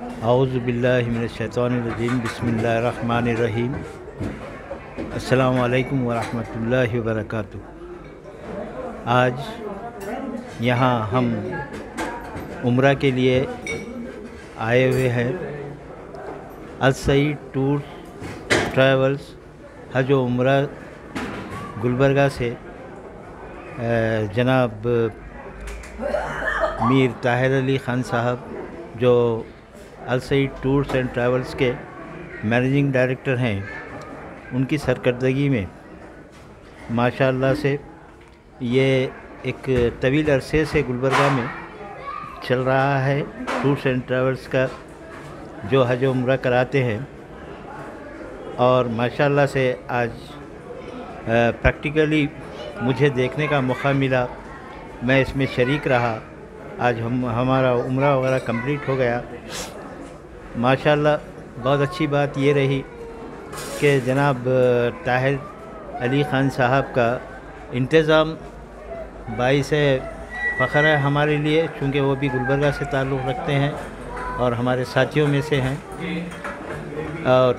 اعوذ باللہ من الشیطان الرجیم، بسم اللہ الرحمن الرحیم۔ السلام علیکم ورحمۃ اللہ وبرکاتہ۔ آج یہاں ہم عمرہ کے لیے آئے ہوئے ہیں۔ السعید ٹور ٹریولز، حج و عمرہ گلبرگہ سے جناب میر طاہر علی خان صاحب، جو السعید ٹورس اینڈ ٹریولز کے مینیجنگ ڈائریکٹر ہیں ان کی سرکردگی میں۔ ماشاء اللہ سے یہ ایک طویل عرصے سے گلبرگہ میں چل رہا ہے ٹورس اینڈ ٹریولز کا جو حج و عمرہ کراتے ہیں۔ اور ماشاء اللہ سے آج پریکٹیکلی مجھے دیکھنے کا موقع ملا۔ میں اس میں شریک رہا۔ آج ہم، ہمارا عمرہ وغیرہ کمپلیٹ ہو گیا۔ ماشاء اللہ بہت اچھی بات یہ رہی کہ جناب طاہر علی خان صاحب کا انتظام باعث فخر ہے ہمارے لیے، چونکہ وہ بھی گلبرگہ سے تعلق رکھتے ہیں اور ہمارے ساتھیوں میں سے ہیں۔ اور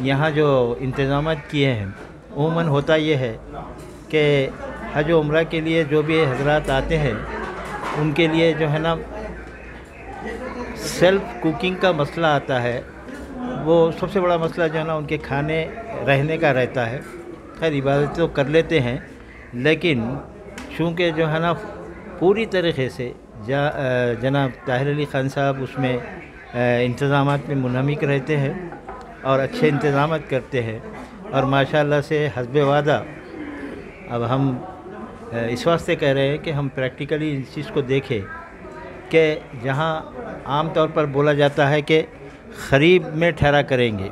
یہاں جو انتظامات کیے ہیں، عموماً ہوتا یہ ہے کہ حج و عمرہ کے لیے جو بھی حضرات آتے ہیں، ان کے لیے جو ہے نا سیلف کوکنگ کا مسئلہ آتا ہے۔ وہ سب سے بڑا مسئلہ جو ہے نا، ان کے کھانے رہنے کا رہتا ہے۔ خیر، عبادت تو کر لیتے ہیں، لیکن چونکہ جو ہے نا، پوری طریقے سے جا جناب طاہر علی خان صاحب اس میں انتظامات میں منہمک رہتے ہیں اور اچھے انتظامات کرتے ہیں۔ اور ماشاء اللہ سے حسب وعدہ، اب ہم اس واسطے کہہ رہے ہیں کہ ہم پریکٹیکلی اس چیز کو دیکھیں۔ کہ جہاں عام طور پر بولا جاتا ہے کہ خریب میں ٹھہرا کریں گے۔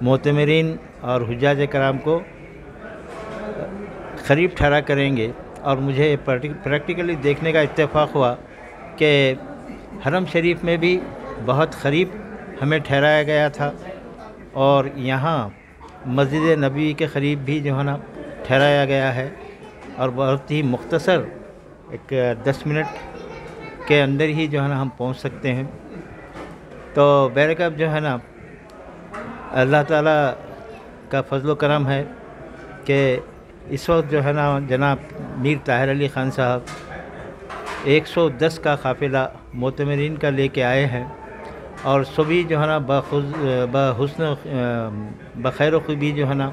معتمرین اور حجاج کرام کو خریب ٹھہرا کریں گے۔ اور مجھے پریکٹیکلی دیکھنے کا اتفاق ہوا کہ حرم شریف میں بھی بہت خریب ہمیں ٹھہرایا گیا تھا۔ اور یہاں مسجد نبی کے قریب بھی جو ہے نا، ٹھہرایا گیا ہے۔ اور بہت ہی مختصر ایک دس منٹ کے اندر ہی جو ہے نا ہم پہنچ سکتے ہیں۔ تو بیرکب جو ہے نا، اللہ تعالیٰ کا فضل و کرم ہے کہ اس وقت جو ہے نا جناب میر طاہر علی خان صاحب ایک سو دس کا قافلہ معتمرین کا لے کے آئے ہیں اور سبھی جو ہے نا بخود بحسن، بخیر و خوبی جو ہے نا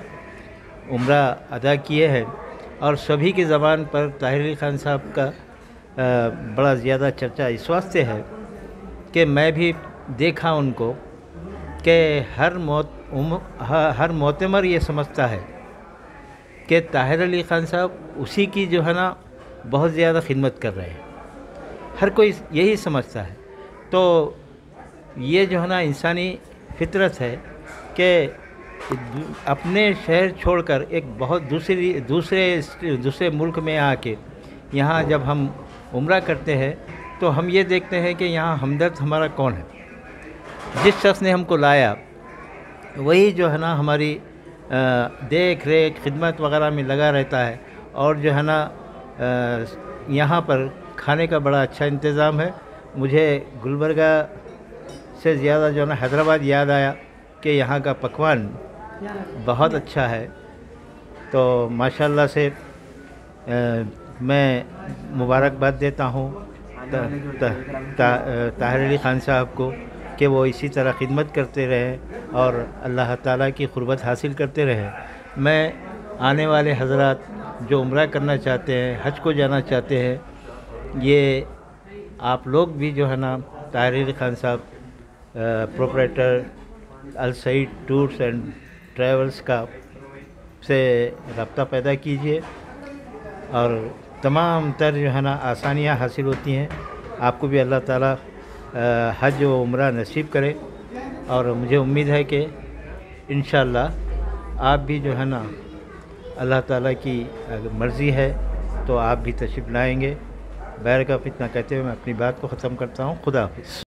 عمرہ ادا کیے ہیں اور سبھی کی زبان پر طاہر علی خان صاحب کا بڑا زیادہ چرچا اس واسطے ہے کہ میں بھی دیکھا ان کو کہ ہر موت ہر معتمر یہ سمجھتا ہے کہ طاہر علی خان صاحب اسی کی جو ہے نا بہت زیادہ خدمت کر رہے ہیں۔ ہر کوئی یہی سمجھتا ہے۔ تو یہ جو ہے نا انسانی فطرت ہے کہ اپنے شہر چھوڑ کر ایک بہت دوسری، دوسرے دوسرے ملک میں آ کے یہاں جب ہم عمرہ کرتے ہیں، تو ہم یہ دیکھتے ہیں کہ یہاں ہمدرد ہمارا کون ہے۔ جس شخص نے ہم کو لایا، وہی جو ہے نا ہماری دیکھ ریکھ، خدمت وغیرہ میں لگا رہتا ہے۔ اور جو ہے نا یہاں پر کھانے کا بڑا اچھا انتظام ہے۔ مجھے گلبرگہ سے زیادہ جو ہے نا حیدرآباد یاد آیا کہ یہاں کا پکوان بہت اچھا ہے۔ تو ماشاء اللہ سے میں مبارکباد دیتا ہوں طاہر علی خان صاحب کو کہ وہ اسی طرح خدمت کرتے رہے اور اللہ تعالیٰ کی قربت حاصل کرتے رہے۔ میں آنے والے حضرات جو عمرہ کرنا چاہتے ہیں، حج کو جانا چاہتے ہیں، یہ آپ لوگ بھی جو ہے نا، طاہر علی خان صاحب proprietor Al Saeed tours and travels کا سے رابطہ پیدا کیجیے اور تمام تر جو ہے نا آسانیاں حاصل ہوتی ہیں۔ آپ کو بھی اللہ تعالیٰ حج و عمرہ نصیب کرے۔ اور مجھے امید ہے کہ انشاءاللہ آپ بھی جو ہے نا اللہ تعالیٰ کی مرضی ہے تو آپ بھی تشریف لائیں گے۔ بیر کا فتنہ کہتے ہوئے میں اپنی بات کو ختم کرتا ہوں۔ خدا حافظ۔